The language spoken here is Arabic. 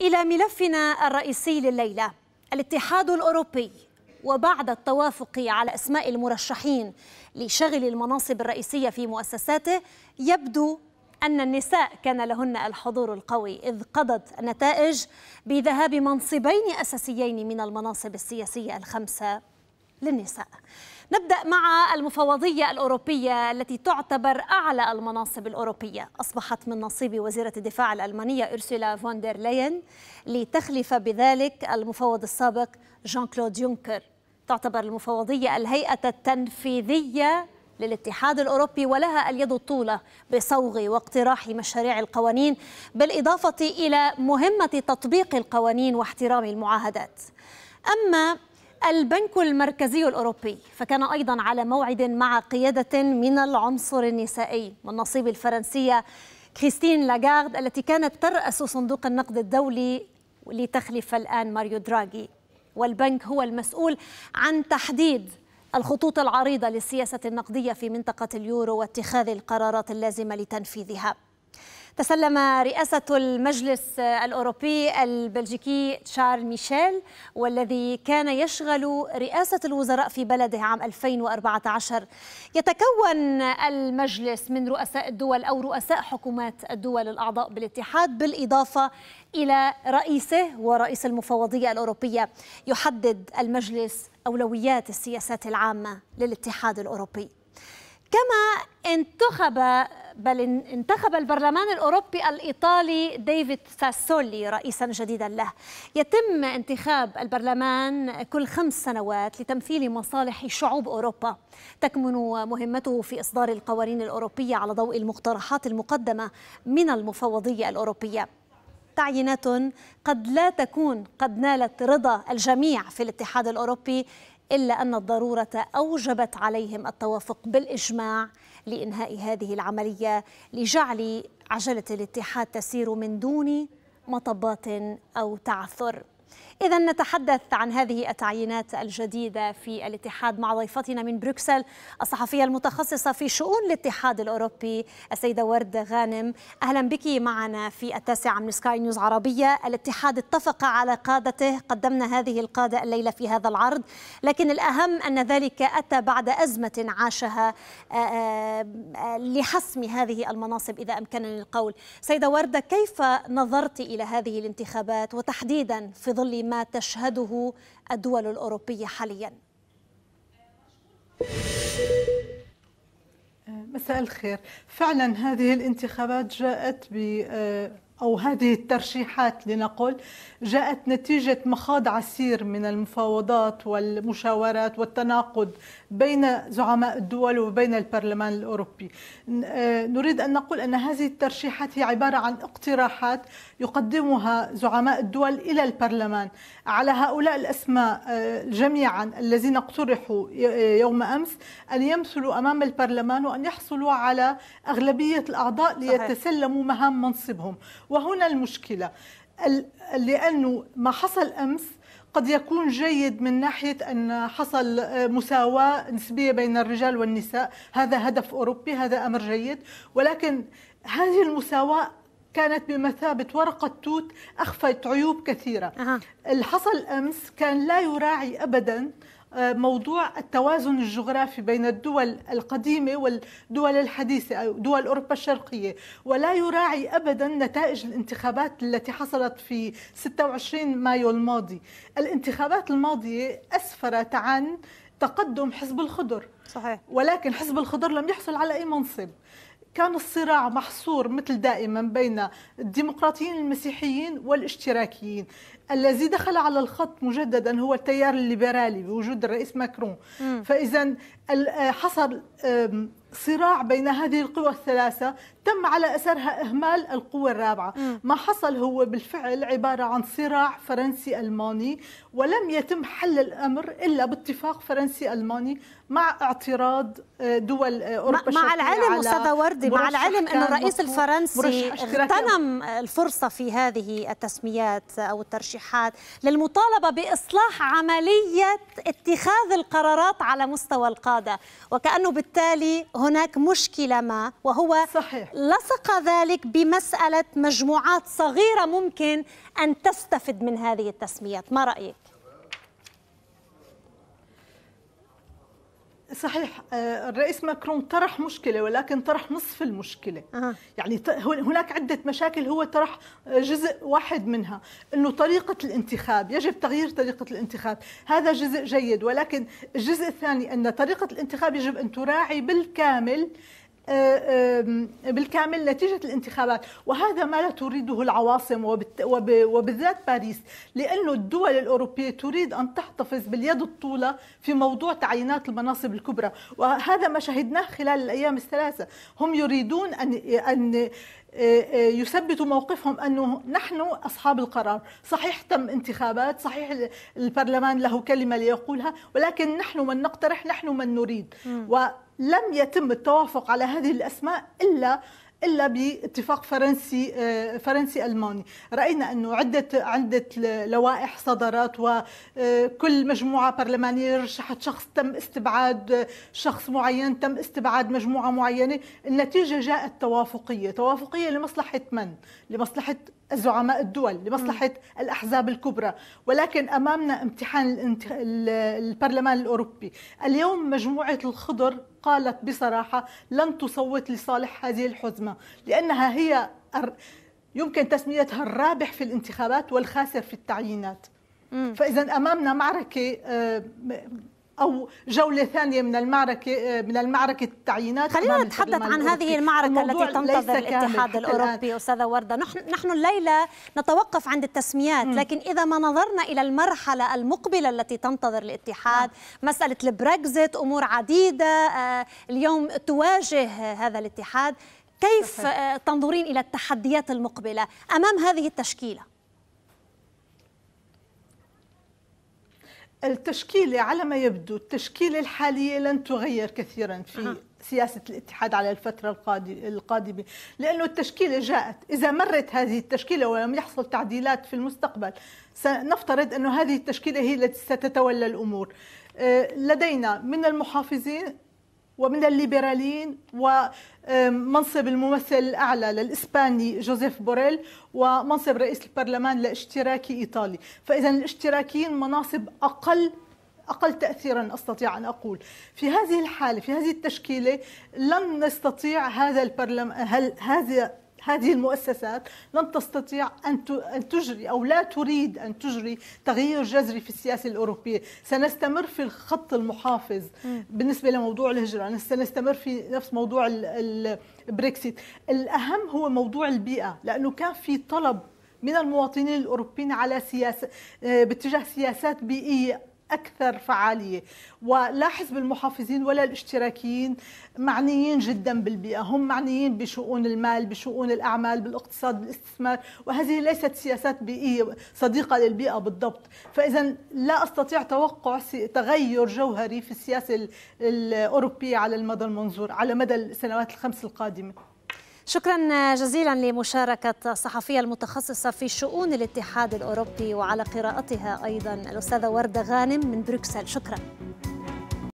إلى ملفنا الرئيسي لليلة الاتحاد الأوروبي وبعد التوافق على أسماء المرشحين لشغل المناصب الرئيسية في مؤسساته يبدو أن النساء كان لهن الحضور القوي إذ قضت النتائج بذهاب منصبين أساسيين من المناصب السياسية الخمسة للنساء. نبدأ مع المفوضية الأوروبية التي تعتبر أعلى المناصب الأوروبية. أصبحت من نصيب وزيرة الدفاع الألمانية أورسولا فون دير لاين لتخلف بذلك المفوض السابق جان كلود يونكر. تعتبر المفوضية الهيئة التنفيذية للاتحاد الأوروبي ولها اليد الطولة بصوغ واقتراح مشاريع القوانين بالإضافة إلى مهمة تطبيق القوانين واحترام المعاهدات. أما البنك المركزي الأوروبي فكان أيضا على موعد مع قيادة من العنصر النسائي من نصيب الفرنسية كريستين لاغارد التي كانت ترأس صندوق النقد الدولي لتخلف الآن ماريو دراغي. والبنك هو المسؤول عن تحديد الخطوط العريضة للسياسة النقدية في منطقة اليورو واتخاذ القرارات اللازمة لتنفيذها. تسلم رئاسة المجلس الأوروبي البلجيكي شارل ميشيل والذي كان يشغل رئاسة الوزراء في بلده عام 2014 يتكون المجلس من رؤساء الدول أو رؤساء حكومات الدول الأعضاء بالاتحاد بالإضافة إلى رئيسه ورئيس المفوضية الأوروبية. يحدد المجلس أولويات السياسات العامة للاتحاد الأوروبي. كما انتخب بل انتخب البرلمان الأوروبي الإيطالي ديفيد ساسولي رئيسا جديدا له. يتم انتخاب البرلمان كل خمس سنوات لتمثيل مصالح شعوب أوروبا. تكمن مهمته في إصدار القوانين الأوروبية على ضوء المقترحات المقدمة من المفوضية الأوروبية تعيينات قد لا تكون قد نالت رضا الجميع في الاتحاد الأوروبي إلا أن الضرورة أوجبت عليهم التوافق بالإجماع لإنهاء هذه العملية لجعل عجلة الاتحاد تسير من دون مطبات أو تعثر. إذا نتحدث عن هذه التعيينات الجديدة في الاتحاد مع ضيفتنا من بروكسل الصحفية المتخصصة في شؤون الاتحاد الأوروبي السيدة ورد غانم. أهلا بك معنا في التاسعة من سكاي نيوز عربية. الاتحاد اتفق على قادته قدمنا هذه القادة الليلة في هذا العرض لكن الأهم أن ذلك أتى بعد أزمة عاشها لحسم هذه المناصب إذا أمكنني القول. سيدة وردة كيف نظرت إلى هذه الانتخابات؟ وتحديدا في ظل ما تشهده الدول الأوروبية حاليا. مساء الخير. فعلا هذه الانتخابات جاءت ب أو هذه الترشيحات لنقل جاءت نتيجة مخاض عسير من المفاوضات والمشاورات والتناقض بين زعماء الدول وبين البرلمان الأوروبي. نريد أن نقول أن هذه الترشيحات هي عبارة عن اقتراحات يقدمها زعماء الدول إلى البرلمان. على هؤلاء الأسماء جميعا الذين اقترحوا يوم أمس أن يمثلوا أمام البرلمان وأن يحصلوا على أغلبية الأعضاء ليتسلموا مهام منصبهم. وهنا المشكلة. لأنه ما حصل أمس قد يكون جيد من ناحية أن حصل مساواة نسبية بين الرجال والنساء. هذا هدف أوروبي هذا أمر جيد. ولكن هذه المساواة كانت بمثابة ورقة توت أخفت عيوب كثيرة. أه. اللي حصل أمس كان لا يراعي أبدا موضوع التوازن الجغرافي بين الدول القديمة والدول الحديثة أو دول أوروبا الشرقية. ولا يراعي أبدا نتائج الانتخابات التي حصلت في 26 مايو الماضي. الانتخابات الماضية أسفرت عن تقدم حزب الخضر. صحيح. ولكن حزب الخضر لم يحصل على أي منصب. كان الصراع محصور مثل دائما بين الديمقراطيين المسيحيين والاشتراكيين. الذي دخل على الخط مجددا هو التيار الليبرالي بوجود الرئيس ماكرون. فاذا حصل صراع بين هذه القوى الثلاثة تم على أثرها إهمال القوة الرابعة. ما حصل هو بالفعل عبارة عن صراع فرنسي ألماني ولم يتم حل الأمر إلا باتفاق فرنسي ألماني مع اعتراض دول أوروبا مع العلم أستاذة وردي مع العلم أن الرئيس الفرنسي اغتنم الفرصة في هذه التسميات أو الترشيحات. للمطالبة بإصلاح عملية اتخاذ القرارات على مستوى القادة وكأنه بالتالي هناك مشكلة ما وهو صحيح. لصق ذلك بمسألة مجموعات صغيرة ممكن أن تستفد من هذه التسميات ما رأيك؟ صحيح آه، الرئيس ماكرون طرح مشكلة ولكن طرح نصف المشكلة أه. يعني هناك عدة مشاكل هو طرح جزء واحد منها أنه طريقة الانتخاب يجب تغيير طريقة الانتخاب هذا جزء جيد ولكن الجزء الثاني أن طريقة الانتخاب يجب أن تراعي بالكامل آه، بالكامل نتيجة الانتخابات. وهذا ما لا تريده العواصم وبالذات باريس لأن الدول الأوروبية تريد أن تحتفظ باليد الطولة في موضوع تعيينات المناصب الكبرى. وهذا ما شهدناه خلال الأيام الثلاثة. هم يريدون أن أن يثبتوا موقفهم أنه نحن أصحاب القرار، صحيح تم انتخابات، صحيح البرلمان له كلمة ليقولها، ولكن نحن من نقترح، نحن من نريد، ولم يتم التوافق على هذه الأسماء إلا إلا باتفاق فرنسي آه، فرنسي ألماني. رأينا أنه عدة عدة لوائح صدرت وكل مجموعة برلمانية رشحت شخص تم استبعاد شخص معين تم استبعاد مجموعة معينة. النتيجة جاءت توافقية. توافقية لمصلحة من؟ لمصلحة زعماء الدول لمصلحة م. الأحزاب الكبرى. ولكن أمامنا امتحان البرلمان الأوروبي. اليوم مجموعة الخضر قالت بصراحة لن تصوت لصالح هذه الحزمة لأنها هي يمكن تسميتها الرابح في الانتخابات والخاسر في التعيينات. فإذا أمامنا معركة آه، أو جولة ثانية من المعركة من المعركة التعيينات خلينا نتحدث عن هذه المعركة التي تنتظر الاتحاد الأوروبي أستاذة وردة. نحن نحن الليلة نتوقف عند التسميات م. لكن إذا ما نظرنا إلى المرحلة المقبلة التي تنتظر الاتحاد م. مسألة البريكزيت أمور عديدة آه، اليوم تواجه هذا الاتحاد. كيف آه، تنظرين إلى التحديات المقبلة أمام هذه التشكيلة؟ التشكيلة على ما يبدو التشكيلة الحالية لن تغير كثيرا في أه. سياسة الاتحاد على الفترة القادمة لأنه التشكيلة جاءت إذا مرت هذه التشكيلة ولم يحصل تعديلات في المستقبل سنفترض أن هذه التشكيلة هي التي ستتولى الأمور آه، لدينا من المحافظين ومن الليبراليين ومنصب الممثل الأعلى للإسباني جوزيف بوريل ومنصب رئيس البرلمان لاشتراكي إيطالي. فإذا الاشتراكيين مناصب أقل أقل تأثيرا أستطيع أن أقول. في هذه الحالة في هذه التشكيلة لن نستطيع هذا البرلمان هل هذا هذه المؤسسات لن تستطيع أن تجري أو لا تريد أن تجري تغيير جذري في السياسة الأوروبية. سنستمر في الخط المحافظ بالنسبة لموضوع الهجرة سنستمر في نفس موضوع البريكسيت. الأهم هو موضوع البيئة لأنه كان في طلب من المواطنين الأوروبيين على سياسة آه، باتجاه سياسات بيئية. أكثر فعالية. ولا حزب المحافظين ولا الاشتراكيين معنيين جدا بالبيئة. هم معنيين بشؤون المال بشؤون الأعمال بالاقتصاد بالاستثمار. وهذه ليست سياسات بيئية صديقة للبيئة بالضبط. فإذا لا أستطيع توقع تغير جوهري في السياسة الأوروبية على المدى المنظور على مدى السنوات الخمس القادمة. شكرا جزيلا لمشاركة الصحفية المتخصصة في شؤون الاتحاد الأوروبي وعلى قراءتها أيضا الأستاذة وردة غانم من بروكسل. شكرا.